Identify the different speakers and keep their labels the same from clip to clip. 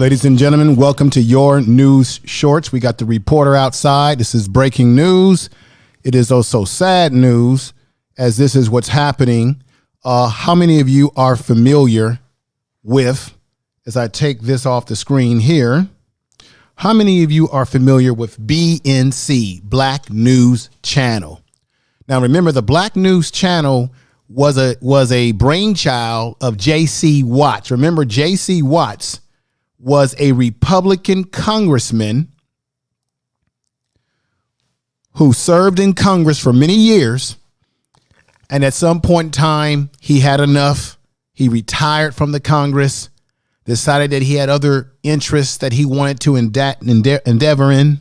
Speaker 1: Ladies and gentlemen, welcome to your news shorts. We got the reporter outside. This is breaking news. It is also sad news, as this is what's happening. Uh, how many of you are familiar with, as I take this off the screen here, how many of you are familiar with BNC, Black News Channel? Now, remember, the Black News Channel was a was a brainchild of J.C. Watts. Remember, J.C. Watts was a Republican congressman who served in Congress for many years. And at some point in time, he had enough. He retired from the Congress, decided that he had other interests that he wanted to endeavor in.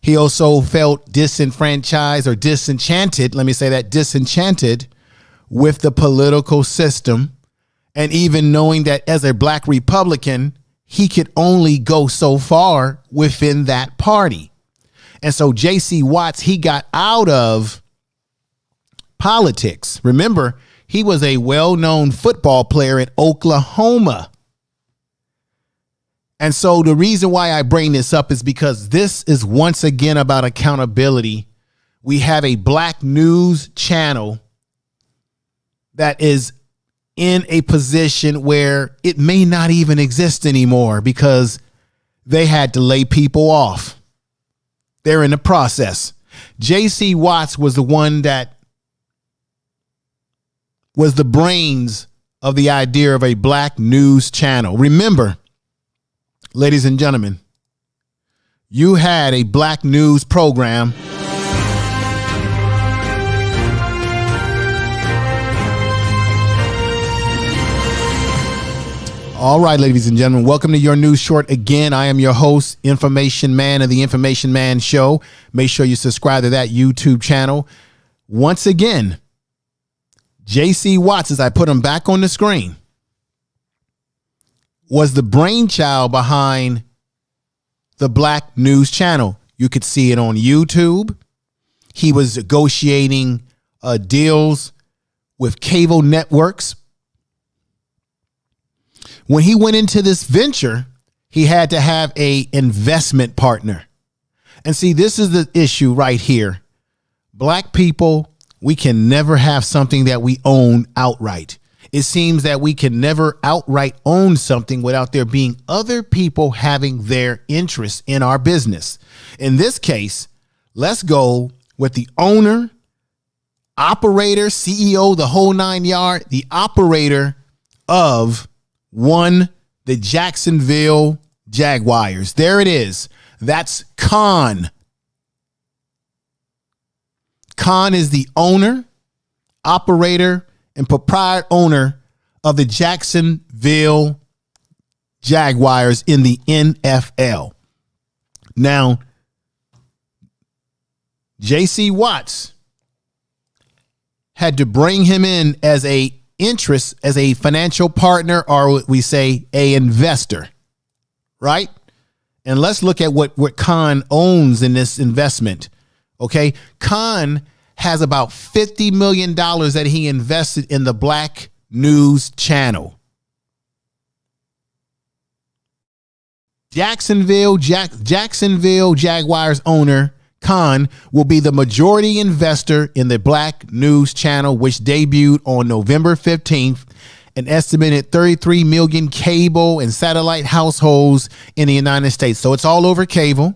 Speaker 1: He also felt disenfranchised or disenchanted, let me say that, disenchanted with the political system. And even knowing that as a black Republican, he could only go so far within that party. And so JC Watts, he got out of politics. Remember, he was a well known football player at Oklahoma. And so the reason why I bring this up is because this is once again about accountability. We have a black news channel that is in a position where it may not even exist anymore because they had to lay people off. They're in the process. J.C. Watts was the one that was the brains of the idea of a black news channel. Remember, ladies and gentlemen, you had a black news program All right, ladies and gentlemen, welcome to your news short again. I am your host, Information Man of the Information Man Show. Make sure you subscribe to that YouTube channel. Once again, JC Watts, as I put him back on the screen, was the brainchild behind the Black News Channel. You could see it on YouTube. He was negotiating uh, deals with cable networks when he went into this venture, he had to have a investment partner. And see, this is the issue right here. Black people, we can never have something that we own outright. It seems that we can never outright own something without there being other people having their interest in our business. In this case, let's go with the owner, operator, CEO, the whole nine yard, the operator of one, the Jacksonville Jaguars. There it is. That's Khan. Khan is the owner, operator, and proprietor owner of the Jacksonville Jaguars in the NFL. Now, JC Watts had to bring him in as a interest as a financial partner or we say a investor, right? And let's look at what, what Khan owns in this investment. Okay. Khan has about $50 million that he invested in the Black News Channel. Jacksonville, Jack, Jacksonville Jaguars owner Khan will be the majority investor in the Black News Channel, which debuted on November 15th. An estimated 33 million cable and satellite households in the United States. So it's all over cable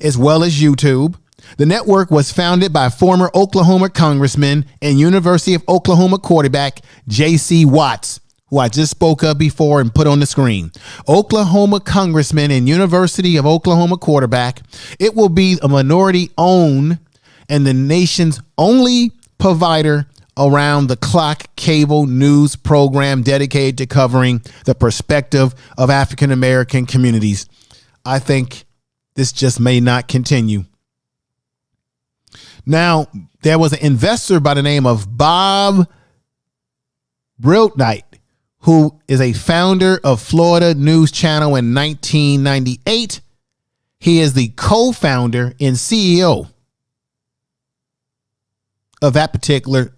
Speaker 1: as well as YouTube. The network was founded by former Oklahoma congressman and University of Oklahoma quarterback J.C. Watts who I just spoke of before and put on the screen. Oklahoma congressman and University of Oklahoma quarterback. It will be a minority owned and the nation's only provider around the clock cable news program dedicated to covering the perspective of African American communities. I think this just may not continue. Now, there was an investor by the name of Bob Brillante who is a founder of Florida News Channel in 1998. He is the co founder and CEO of that particular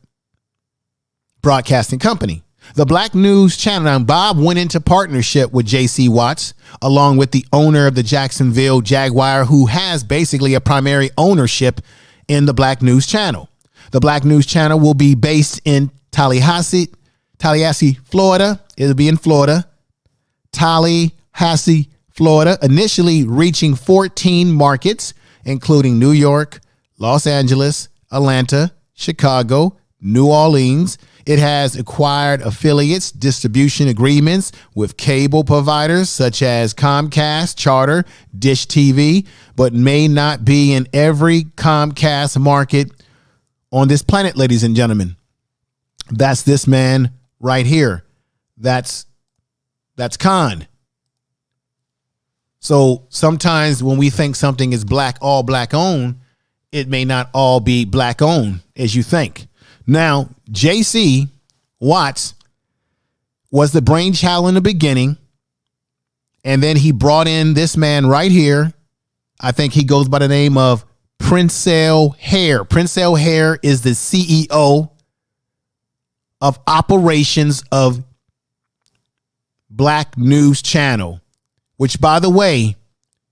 Speaker 1: broadcasting company. The Black News Channel. Now, Bob went into partnership with JC Watts, along with the owner of the Jacksonville Jaguar, who has basically a primary ownership in the Black News Channel. The Black News Channel will be based in Tallahassee, Tallahassee, Florida. It'll be in Florida. Tallahassee, Florida, initially reaching 14 markets, including New York, Los Angeles, Atlanta, Chicago, New Orleans. It has acquired affiliates, distribution agreements with cable providers such as Comcast, Charter, Dish TV, but may not be in every Comcast market on this planet, ladies and gentlemen. That's this man right here. That's that's Khan. So sometimes when we think something is black, all black owned, it may not all be black owned as you think. Now, JC Watts was the brainchild in the beginning. And then he brought in this man right here. I think he goes by the name of Princell Hair. Princell Hair is the CEO of operations of Black News Channel, which by the way,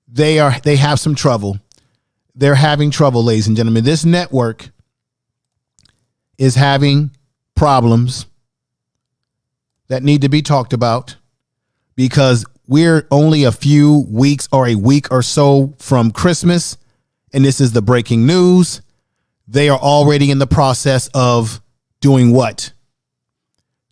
Speaker 1: they are they have some trouble. They're having trouble, ladies and gentlemen. This network is having problems that need to be talked about because we're only a few weeks or a week or so from Christmas and this is the breaking news. They are already in the process of doing what?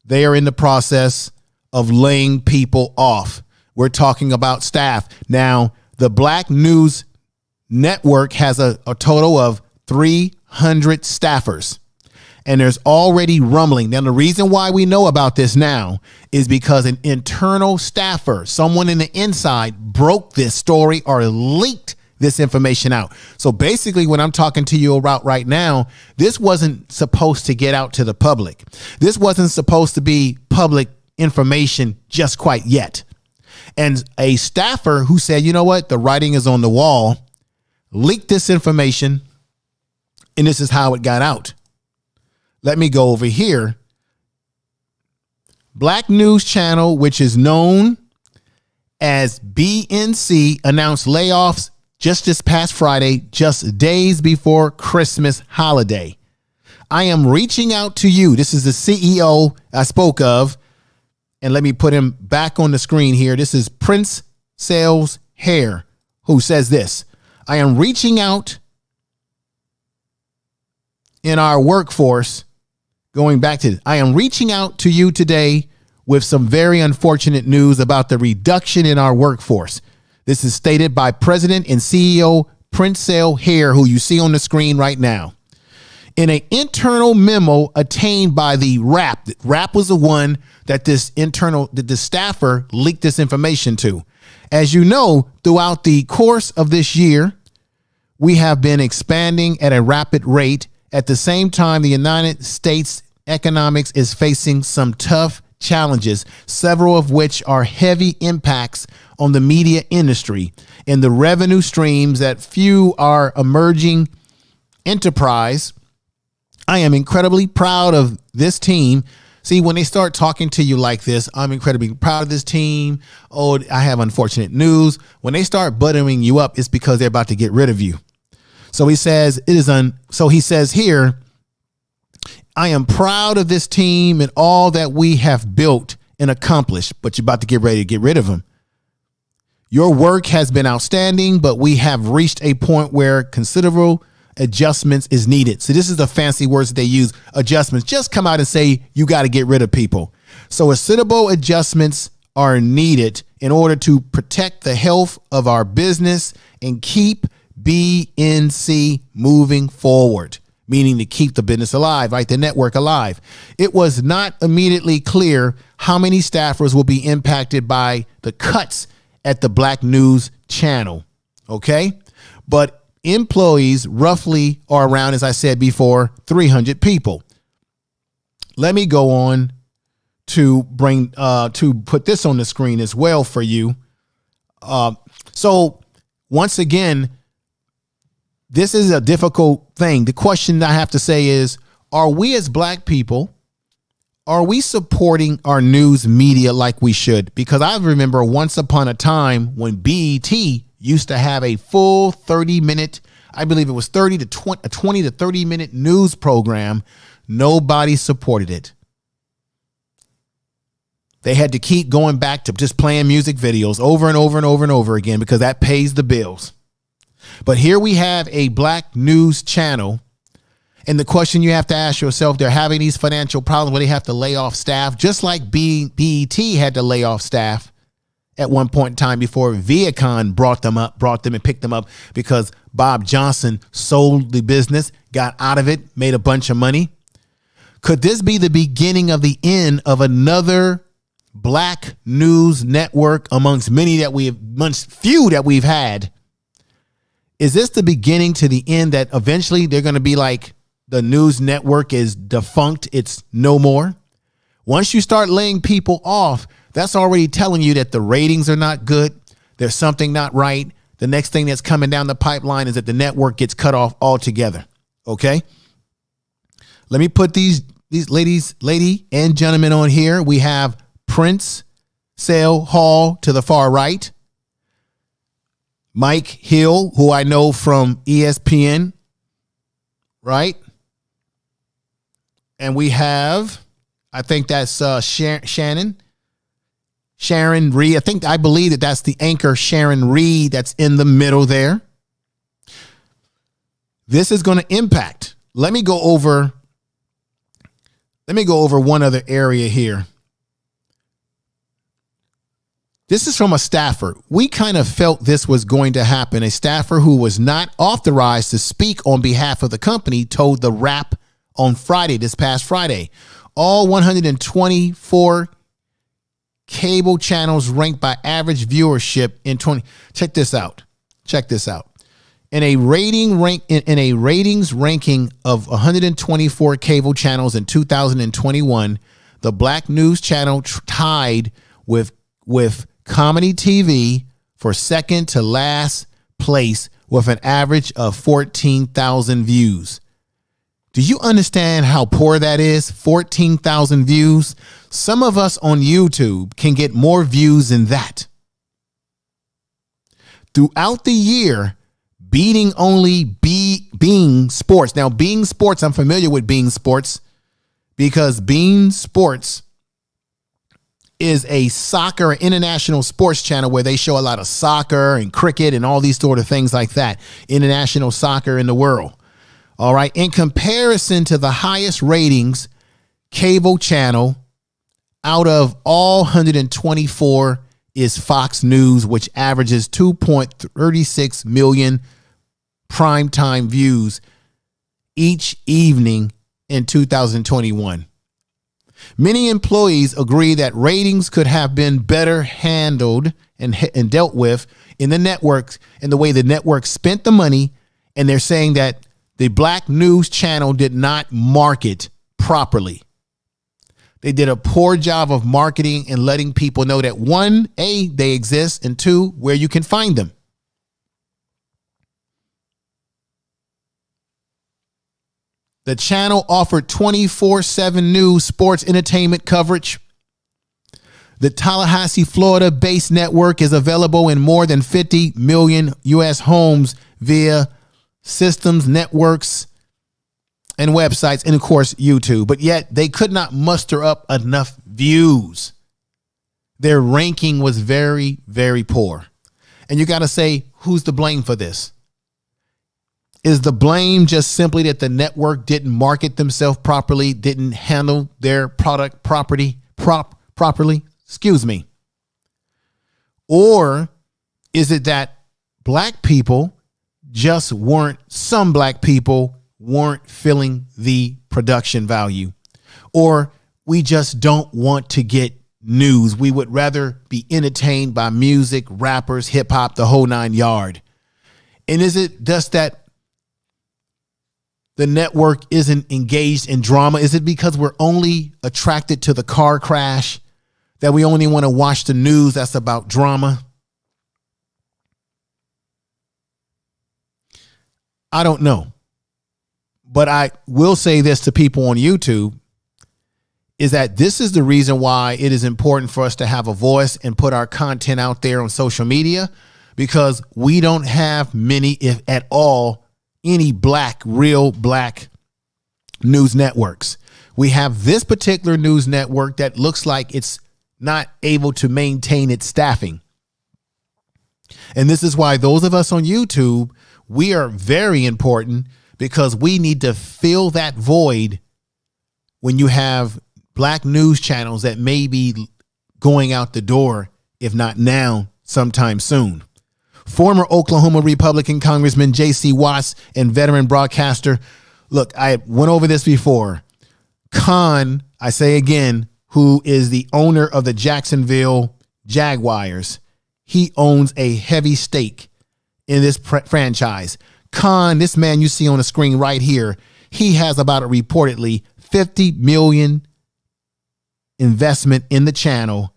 Speaker 1: They are in the process of laying people off. We're talking about staff. Now, the Black News Network has a, a total of 300 staffers. And there's already rumbling. Now, the reason why we know about this now is because an internal staffer, someone in the inside, broke this story or leaked this information out. So basically, when I'm talking to you about right now, this wasn't supposed to get out to the public. This wasn't supposed to be public information just quite yet. And a staffer who said, you know what, the writing is on the wall, leaked this information, and this is how it got out. Let me go over here. Black News Channel, which is known as BNC, announced layoffs just this past Friday, just days before Christmas holiday. I am reaching out to you. This is the CEO I spoke of. And let me put him back on the screen here. This is Prince Sales Hair, who says this I am reaching out in our workforce. Going back to, I am reaching out to you today with some very unfortunate news about the reduction in our workforce. This is stated by President and CEO Princell Hair, who you see on the screen right now. In an internal memo attained by the Wrap, Wrap was the one that this internal, that the staffer leaked this information to. As you know, throughout the course of this year, we have been expanding at a rapid rate. At the same time, the United States economics is facing some tough challenges, several of which are heavy impacts on the media industry and the revenue streams that few are emerging enterprise. I am incredibly proud of this team. See, when they start talking to you like this, I'm incredibly proud of this team. Oh, I have unfortunate news. When they start buttering you up, it's because they're about to get rid of you. So he says it is un so he says here, I am proud of this team and all that we have built and accomplished, but you're about to get ready to get rid of them. Your work has been outstanding, but we have reached a point where considerable adjustments is needed. So this is the fancy words that they use. Adjustments. Just come out and say you got to get rid of people. So considerable adjustments are needed in order to protect the health of our business and keep BNC moving forward, meaning to keep the business alive, right? The network alive. It was not immediately clear how many staffers will be impacted by the cuts at the Black News channel. Okay. But employees roughly are around, as I said before, 300 people. Let me go on to bring uh, to put this on the screen as well for you. Uh, so once again, this is a difficult thing. The question I have to say is, are we as black people, are we supporting our news media like we should? Because I remember once upon a time when BET used to have a full 30 minute, I believe it was 30 to 20, a 20 to 30 minute news program. Nobody supported it. They had to keep going back to just playing music videos over and over and over and over again because that pays the bills. But here we have a black news channel. And the question you have to ask yourself, they're having these financial problems where they have to lay off staff, just like BET had to lay off staff at one point in time before Viacom brought them up, brought them and picked them up because Bob Johnson sold the business, got out of it, made a bunch of money. Could this be the beginning of the end of another black news network amongst many that we have, amongst few that we've had? Is this the beginning to the end that eventually they're going to be like the news network is defunct, it's no more? Once you start laying people off, that's already telling you that the ratings are not good. There's something not right. The next thing that's coming down the pipeline is that the network gets cut off altogether. Okay. Let me put these these ladies, lady and gentlemen on here. We have Prince Sale Hall to the far right. Mike Hill, who I know from ESPN, right? And we have, I think that's uh, Shannon Sharon Reed. I think I believe that that's the anchor Sharon Reed that's in the middle there. This is going to impact. Let me go over let me go over one other area here. This is from a staffer. We kind of felt this was going to happen. A staffer who was not authorized to speak on behalf of the company told the Wrap on Friday, this past Friday. All 124 cable channels ranked by average viewership in 20 check this out check this out in a rating rank in, in a ratings ranking of 124 cable channels in 2021 the black news channel tied with with comedy tv for second to last place with an average of 14,000 views do you understand how poor that is? 14,000 views. Some of us on YouTube can get more views than that. Throughout the year, beating only be beIN Sports. Now, beIN Sports, I'm familiar with beIN Sports because beIN Sports is a soccer international sports channel where they show a lot of soccer and cricket and all these sort of things like that. International soccer in the world. All right. In comparison to the highest ratings cable channel out of all 124 is Fox News, which averages 2.36 million primetime views each evening in 2021. Many employees agree that ratings could have been better handled and, and dealt with in the networks in the way the network spent the money. And they're saying that the Black News Channel did not market properly. They did a poor job of marketing and letting people know that one, A, they exist, and two, where you can find them. The channel offered 24 7 news, sports, entertainment coverage. The Tallahassee, Florida based network is available in more than 50 million U.S. homes via systems, networks, and websites, and of course, YouTube. But yet they could not muster up enough views. Their ranking was very, very poor. And you got to say, who's to blame for this? Is the blame just simply that the network didn't market themselves properly, didn't handle their product property prop properly? Excuse me. Or is it that black people just weren't, some black people weren't filling the production value. Or we just don't want to get news. We would rather be entertained by music, rappers, hip hop, the whole nine yard. And is it just that the network isn't engaged in drama? Is it because we're only attracted to the car crash that we only want to watch the news that's about drama? I don't know. But I will say this to people on YouTube. is that this is the reason why it is important for us to have a voice and put our content out there on social media because we don't have many, if at all, any black, real black news networks. We have this particular news network that looks like it's not able to maintain its staffing. And this is why those of us on YouTube, we are very important because we need to fill that void when you have black news channels that may be going out the door, if not now, sometime soon. Former Oklahoma Republican Congressman J.C. Watts and veteran broadcaster. Look, I went over this before. Khan, I say again, who is the owner of the Jacksonville Jaguars, he owns a heavy stake in this franchise. Khan, this man you see on the screen right here, he has about a reportedly 50 million investment in the channel,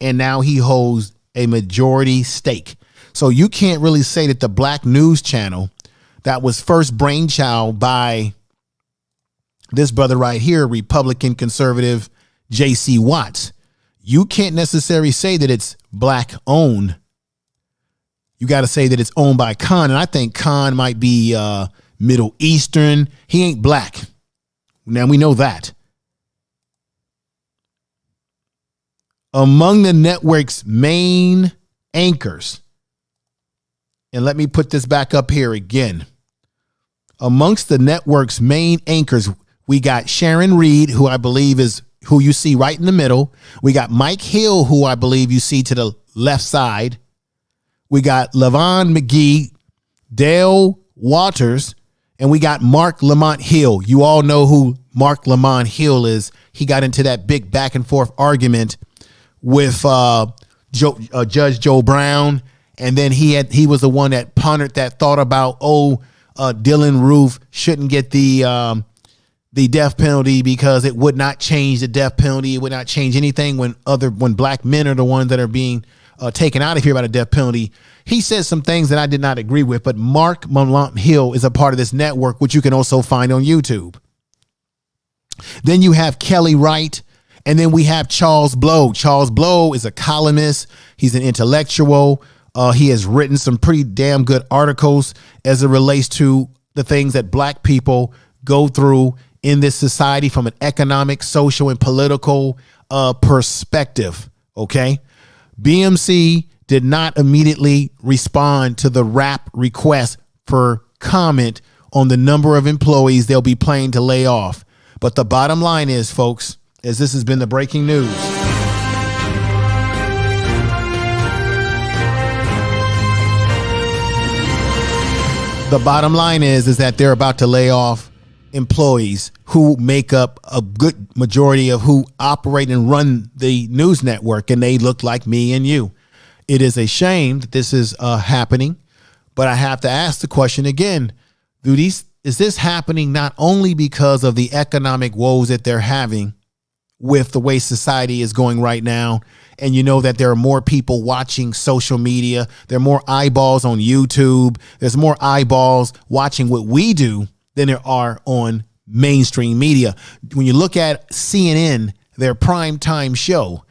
Speaker 1: and now he holds a majority stake. So you can't really say that the Black News Channel, that was first brainchild by this brother right here, Republican conservative J.C. Watts, you can't necessarily say that it's black owned. You got to say that it's owned by Khan, and I think Khan might be uh, Middle Eastern. He ain't black. Now we know that. among the network's main anchors, and let me put this back up here again. Amongst the network's main anchors, we got Sharon Reed, who I believe is who you see right in the middle. We got Mike Hill, who I believe you see to the left side. We got Levon McGee, Dale Waters, and we got Marc Lamont Hill. You all know who Marc Lamont Hill is. He got into that big back and forth argument with uh, Joe, uh, Judge Joe Brown, and then he had he was the one that pondered that thought about oh uh, Dylann Roof shouldn't get the um, the death penalty because it would not change the death penalty. It would not change anything when other when black men are the ones that are being uh, taken out of here by the death penalty. He says some things that I did not agree with, but Marc Lamont Hill is a part of this network, which you can also find on YouTube. Then you have Kelly Wright, and then we have Charles Blow. Charles Blow is a columnist, he's an intellectual. Uh, he has written some pretty damn good articles as it relates to the things that black people go through in this society from an economic, social, and political uh, perspective. Okay. BNC did not immediately respond to the Wrap request for comment on the number of employees they'll be planning to lay off. But the bottom line is, folks, as this has been the breaking news. The bottom line is is that they're about to lay off employees who make up a good majority of who operate and run the news network and they look like me and you. It is a shame that this is uh, happening, but I have to ask the question again. Do these is this happening not only because of the economic woes that they're having, with the way society is going right now. And you know that there are more people watching social media. There are more eyeballs on YouTube. There's more eyeballs watching what we do than there are on mainstream media. When you look at CNN, their prime time show,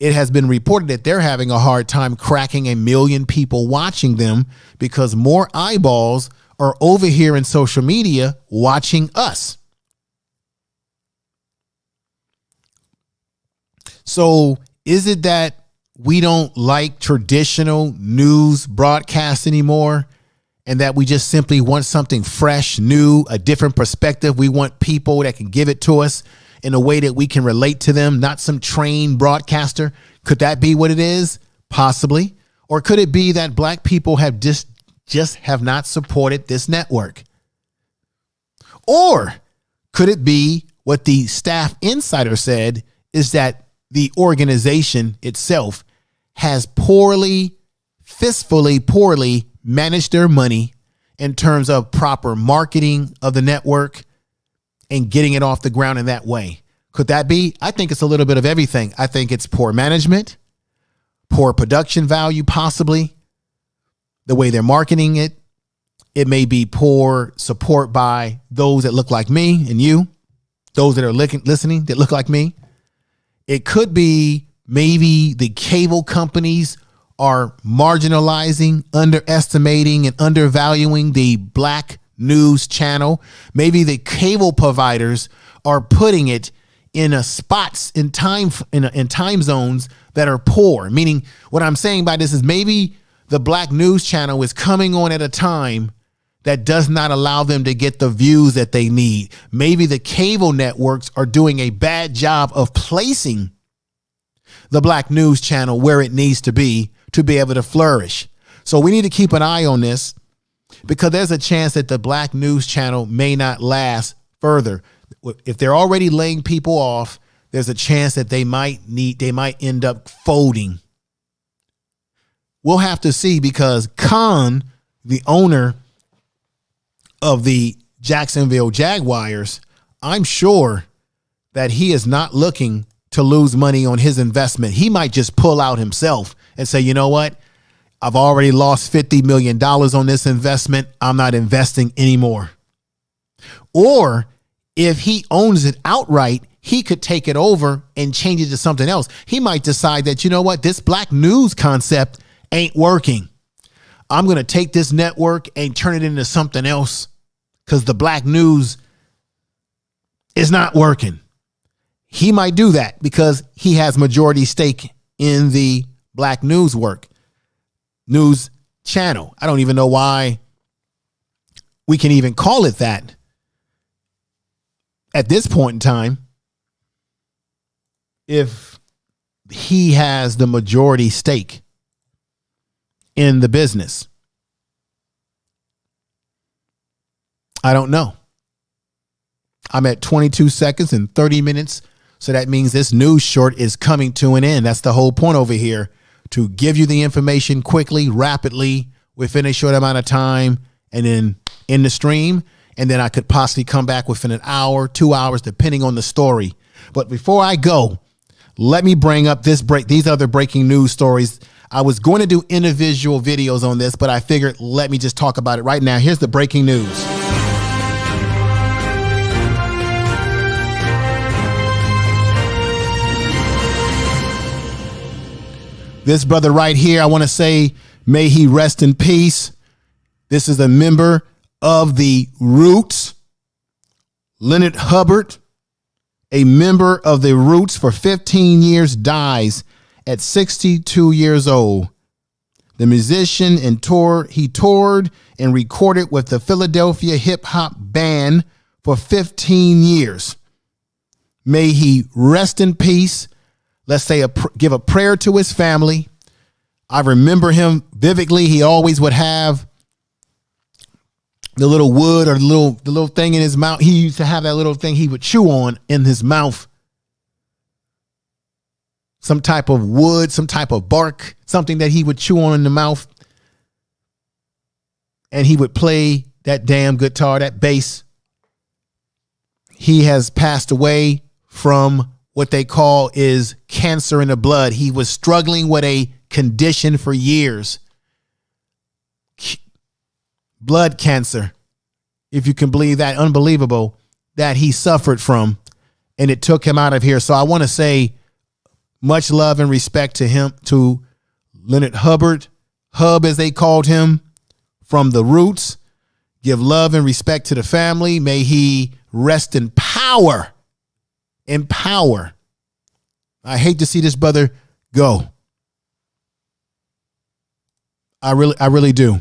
Speaker 1: it has been reported that they're having a hard time cracking a million people watching them because more eyeballs are over here in social media watching us. So is it that we don't like traditional news broadcasts anymore? And that we just simply want something fresh, new, a different perspective. We want people that can give it to us in a way that we can relate to them, not some trained broadcaster. Could that be what it is? Possibly. Or could it be that black people have just just have not supported this network? Or could it be what the staff insider said is that the organization itself has poorly, fistfully, poorly managed their money in terms of proper marketing of the network and getting it off the ground in that way. Could that be? I think it's a little bit of everything. I think it's poor management, poor production value, possibly, the way they're marketing it. It may be poor support by those that look like me and you, those that are listening that look like me. It could be maybe the cable companies are marginalizing, underestimating, and undervaluing the black news channel. Maybe the cable providers are putting it in a spots in time in, a, in time zones that are poor. Meaning, what I'm saying by this is maybe the black news channel is coming on at a time that does not allow them to get the views that they need. Maybe the cable networks are doing a bad job of placing the black news channel where it needs to be to be able to flourish. So we need to keep an eye on this because there's a chance that the black news channel may not last further. If they're already laying people off, there's a chance that they might need they might end up folding. We'll have to see because Khan, the owner of the Jacksonville Jaguars, I'm sure that he is not looking to lose money on his investment. He might just pull out himself and say, you know what? I've already lost $50 million on this investment. I'm not investing anymore. Or if he owns it outright, he could take it over and change it to something else. He might decide that, you know what, this black news concept ain't working. I'm going to take this network and turn it into something else because the black news is not working. He might do that because he has majority stake in the black news work news channel. I don't even know why we can even call it that at this point in time. If he has the majority stake in the business, I don't know. I'm at 22 seconds and 30 minutes. So that means this news short is coming to an end. That's the whole point over here to give you the information quickly, rapidly, within a short amount of time, and then in the stream. And then I could possibly come back within an hour, two hours, depending on the story. But before I go, let me bring up this break, these other breaking news stories. I was going to do individual videos on this, but I figured let me just talk about it right now. Here's the breaking news. This brother right here, I want to say, may he rest in peace. This is a member of the Roots, Leonard Hubbard, a member of the Roots for 15 years, dies at 62 years old. The musician and tour, he toured and recorded with the Philadelphia hip hop band for 15 years. May he rest in peace let's say a give a prayer to his family. I remember him vividly. He always would have the little wood or the little the little thing in his mouth. He used to have that little thing he would chew on in his mouth. Some type of wood, some type of bark, something that he would chew on in the mouth. And he would play that damn guitar, that bass. He has passed away from what they call is cancer in the blood. He was struggling with a condition for years. Blood cancer, if you can believe that, unbelievable that he suffered from, and it took him out of here. So I want to say much love and respect to him, to Leonard Hubbard, Hub as they called him, from the roots. Give love and respect to the family. May he rest in power in power. I hate to see this brother go. I really, I really do.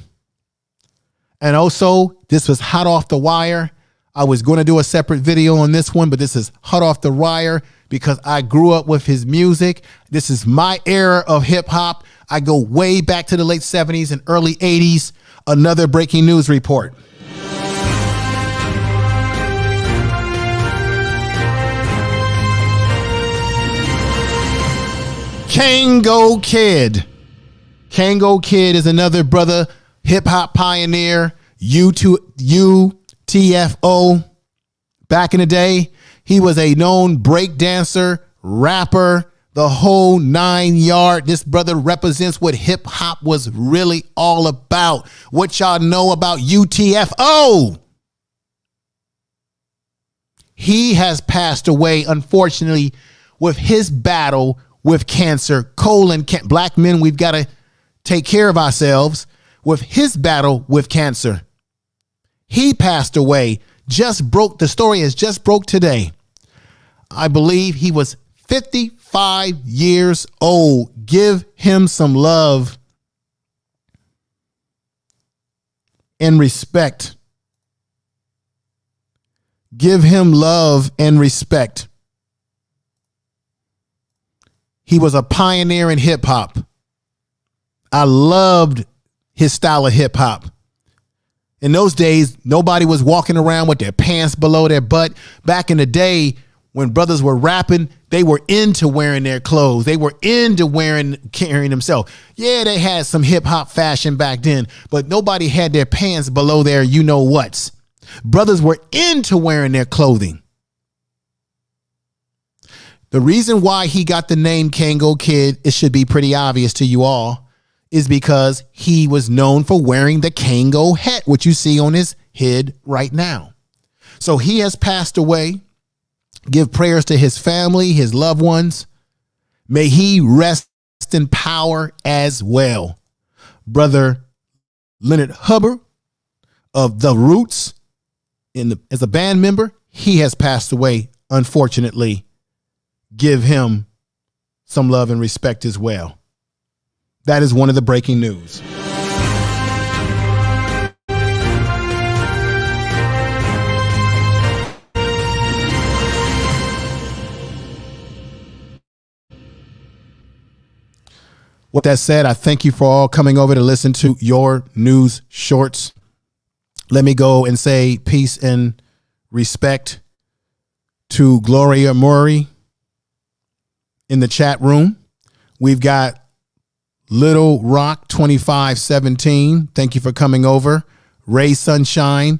Speaker 1: And also, this was hot off the wire. I was going to do a separate video on this one, but this is hot off the wire because I grew up with his music. This is my era of hip hop. I go way back to the late 70s and early 80s. Another breaking news report. Kangol Kid. Kangol Kid is another brother, hip hop pioneer, U2, UTFO. Back in the day, he was a known break dancer, rapper, the whole nine yard. This brother represents what hip hop was really all about. What y'all know about UTFO? He has passed away, unfortunately, with his battle with cancer, colon, can- black men, we've got to take care of ourselves with his battle with cancer. He passed away, just broke, the story is just broke today. I believe he was 55 years old. Give him some love and respect. Give him love and respect. He was a pioneer in hip hop. I loved his style of hip hop. In those days, nobody was walking around with their pants below their butt. Back in the day, when brothers were rapping, they were into wearing their clothes. They were into wearing, carrying themselves. Yeah, they had some hip hop fashion back then, but nobody had their pants below their you know what's. Brothers were into wearing their clothing. The reason why he got the name Kangol Kid, it should be pretty obvious to you all, is because he was known for wearing the Kangol hat, which you see on his head right now. So he has passed away. Give prayers to his family, his loved ones. May he rest in power as well. Brother Leonard Hubbard of The Roots, in the, as a band member, he has passed away, unfortunately give him some love and respect as well. That is one of the breaking news. With that said, I thank you for all coming over to listen to your news shorts. Let me go and say peace and respect to Gloria Murray in the chat room. We've got Little Rock 2517. Thank you for coming over. Ray Sunshine,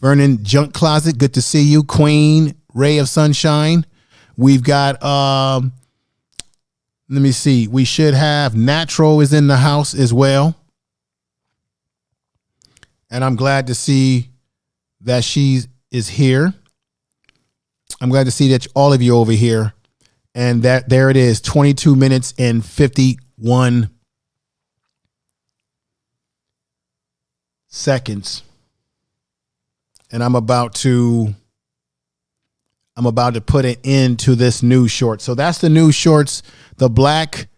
Speaker 1: Vernon Junk Closet. Good to see you. Queen, Ray of Sunshine. We've got um let me see. We should have Natural is in the house as well. And I'm glad to see that she is here. I'm glad to see that all of you over here and that there it is 22 minutes and 51 seconds. And i'm about to i'm about to put it into this news short so that's the news shorts. The black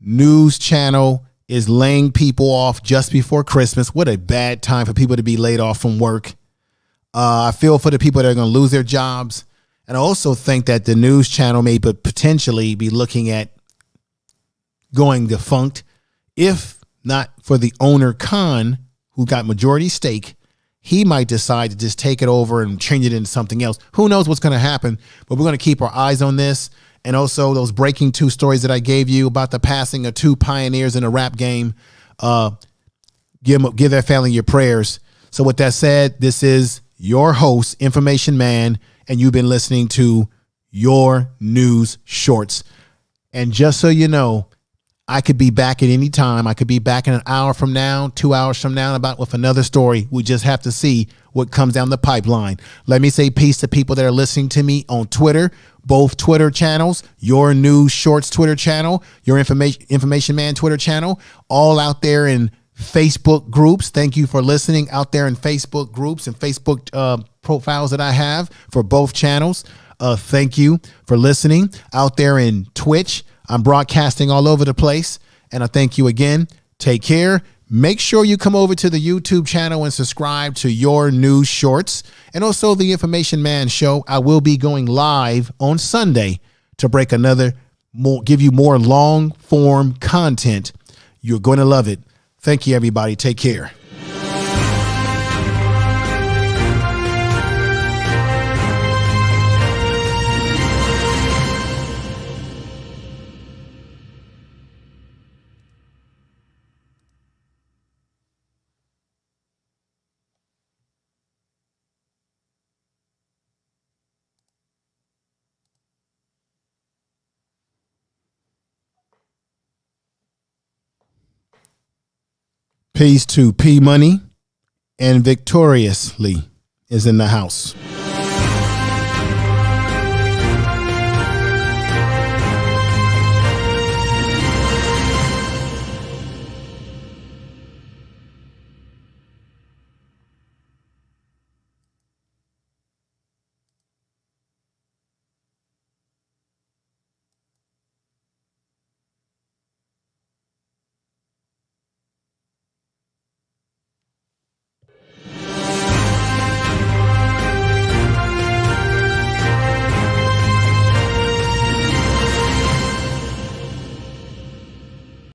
Speaker 1: news channel is laying people off just before christmas. What a bad time for people to be laid off from work. Uh, i feel for the people that are going to lose their jobs and I also think that the news channel may but potentially be looking at going defunct if not for the owner Khan, who got majority stake. He might decide to just take it over and change it into something else. Who knows what's going to happen? But we're going to keep our eyes on this. And also those breaking two stories that I gave you about the passing of two pioneers in a rap game. Uh, give, give their family your prayers. So with that said, this is your host, Information Man and you've been listening to your news shorts. And just so you know, I could be back at any time. I could be back in an hour from now, two hours from now, about with another story. We just have to see what comes down the pipeline. Let me say peace to people that are listening to me on Twitter, both Twitter channels, your news shorts Twitter channel, your information information man Twitter channel, all out there in Facebook groups. Thank you for listening out there in Facebook groups and Facebook uh, profiles that I have for both channels. Uh, thank you for listening out there in Twitch. I'm broadcasting all over the place. And I thank you again. Take care. Make sure you come over to the YouTube channel and subscribe to your new shorts and also the Information Man show. I will be going live on Sunday to break another more give you more long form content. You're going to love it. Thank you everybody. Take care. Peace to P Money and Victoriously is in the house.